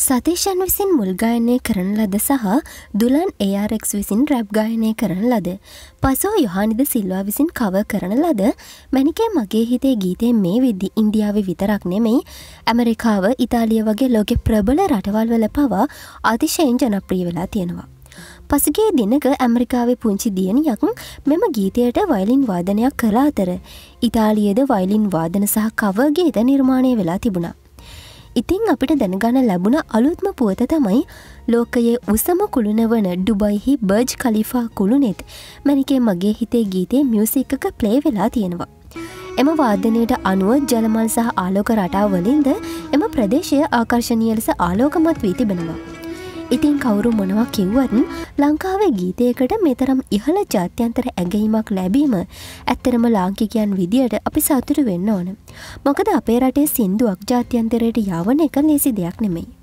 සතීෂන් විසින් මුල්ගායනය කරන ලද සහ දුලන් ARX විසින් රැබ් ගායනය කරන ලද. පසෝ යොහනිද සිල්වා විසින් කව කරන ලද මැනිකේ මගේ හිතේ ගීතය මේ විද්දි ඉන්දියාව විතරක් නෙමෙයි ඇමරිකාව ඉතාලිය වගේ ලෝකෙ ප්‍රබල රටවල් වල පවා අතිශයෙන් ජනප්‍රිය වෙලා තියෙනවා. පසුගේ දිනක ඇමරිකාවේ පුංචි දියණියක් මෙම ගීතයට වයිලින් වාදනයක් කලා අතර ඉතාලියද වයිලින් වාදන සහ කවගේද නිර්මාණය වෙලා තිබුණා. ඉතිං අපිට දැනගන්න ලැබුණ අලුත්ම පුවත තමයි ලෝකයේ උසම කුළුණ වන ඩුබයිහි බර්ජ් කලිෆා කුළුනෙත් මැනිකේ මගේ හිතේ ගීතේ මියසික් එක ප්ලේ වෙලා තියෙනවා. එම වාදනයට අනුව ජලමල් සහ ආලෝක රටාව වලින්ද එම ප්‍රදේශය ආකර්ශණීය ලෙස ආලෝකමත් වී තිබෙනවා. ඉතින් කවුරු මොනවා කිව්වත් ලංකාවේ ගීතයකට මෙතරම් ඉහළ ජාත්‍යන්තර ඇගීමක් ලැබීම ඇත්තරම ලාංකිකයන් විදියට අපි සතුරු වෙන්න ඕන. මොකද අපේ රටේ සින්දුවක් ජාත්‍යන්තරයට යවන එක ලේසි දෙයක් නෙමෙයි.